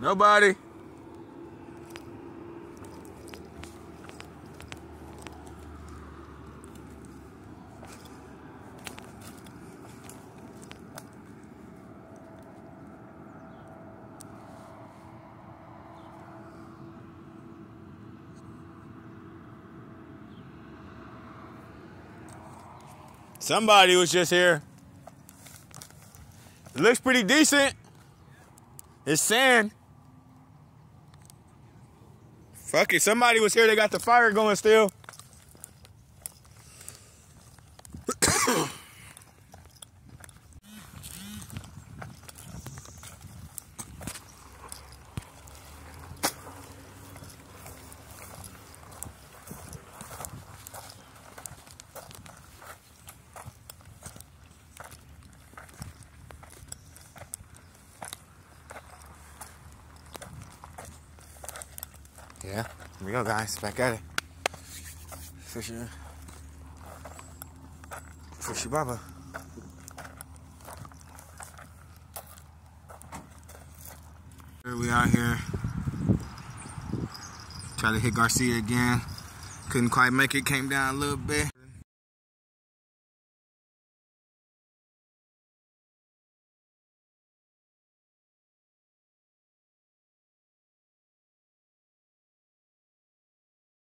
Nobody. Somebody was just here. It looks pretty decent. It's sand. Fuck it. Somebody was here. They got the fire going still. Yeah, here we go, guys. Back at it. Fisher. Fishy Baba. Here we out here. Try to hit Garcia again. Couldn't quite make it. Came down a little bit.